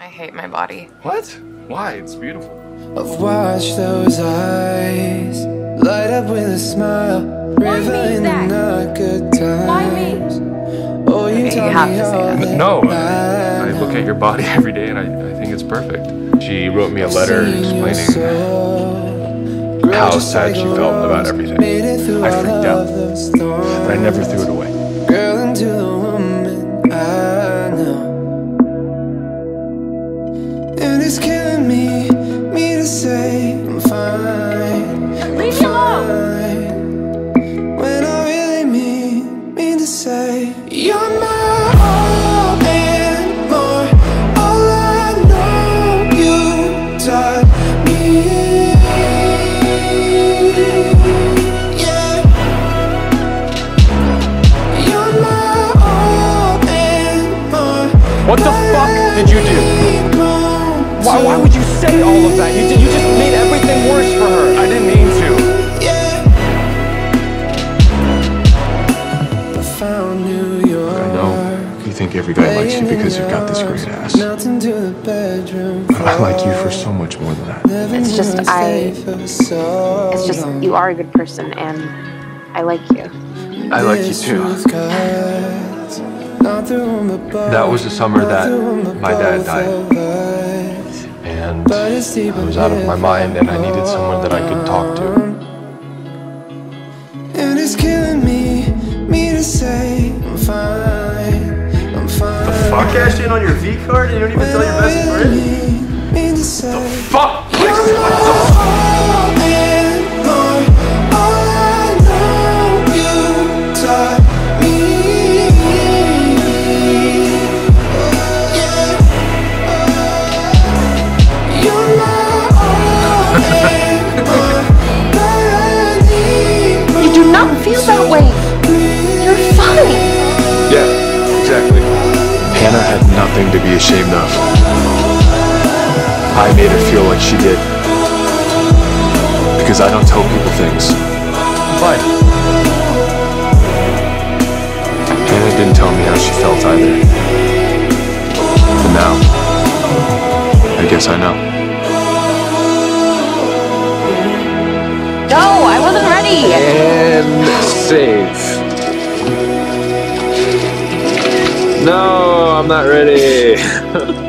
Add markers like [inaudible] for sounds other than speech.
I hate my body. What? Why? It's beautiful. I've watched those eyes light up with a smile, reveling in the good times. Oh, you You have me to say that. that No, I, I I look at your body [laughs] every day and I, I think it's perfect. She wrote me a letter explaining how sad she felt about everything. I freaked out, but I never threw it away. And it's killing me, me to say I'm fine. Leave me alone. When I really mean, mean to say you're my all and more. All I know you taught me. Yeah. You're my all and more. What the fuck did you do? Why, why would you say all of that? You, did, you just made everything worse for her. I didn't mean to. I found New York. I know you think every guy likes you because you've got this great ass. Melting to the bedroom. But [laughs] I like you for so much more than that. It's just I- It's just you are a good person and I like you. I like you too. That was the summer that my dad died. And I was out of my mind and I needed someone that I could talk to. And it's killing me, me to say I'm fine, I'm fine. The fuck cashed in on your V card and you don't even tell your best friend? Feel that way. You're fine. Yeah, exactly. Hannah had nothing to be ashamed of. I made her feel like she did. Because I don't tell people things. Fine. Hannah didn't tell me how she felt either. And now, I guess I know. Save. No, I'm not ready. [laughs]